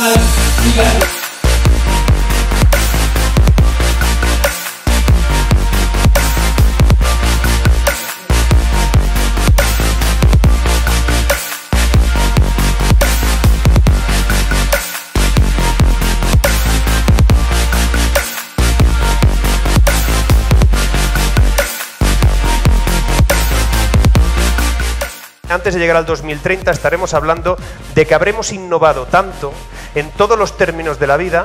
Bye. Antes de llegar al 2030 estaremos hablando de que habremos innovado tanto en todos los términos de la vida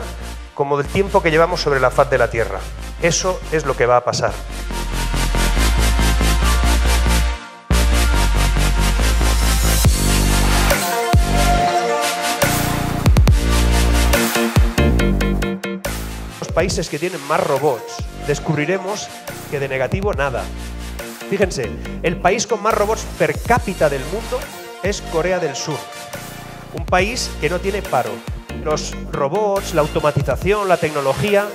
como del tiempo que llevamos sobre la faz de la Tierra. Eso es lo que va a pasar. Los países que tienen más robots descubriremos que de negativo nada. Fíjense, el país con más robots per cápita del mundo es Corea del Sur. Un país que no tiene paro. Los robots, la automatización, la tecnología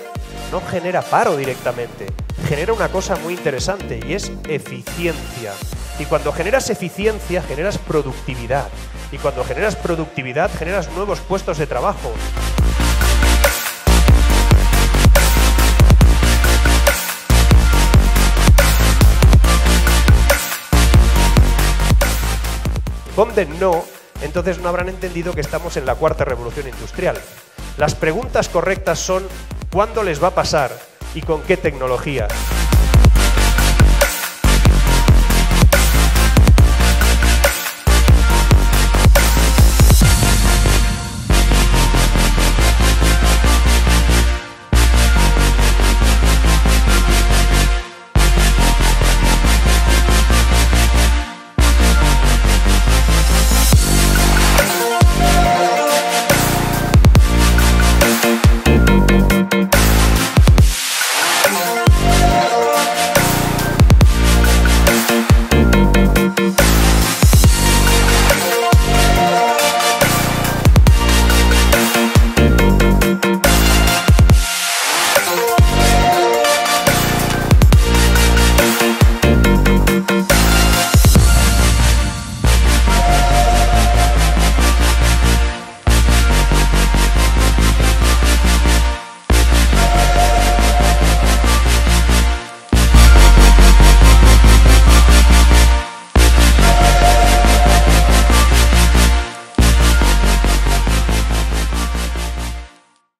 no genera paro directamente. Genera una cosa muy interesante y es eficiencia. Y cuando generas eficiencia, generas productividad. Y cuando generas productividad, generas nuevos puestos de trabajo. Donde no, entonces no habrán entendido que estamos en la cuarta revolución industrial. Las preguntas correctas son ¿cuándo les va a pasar y con qué tecnología?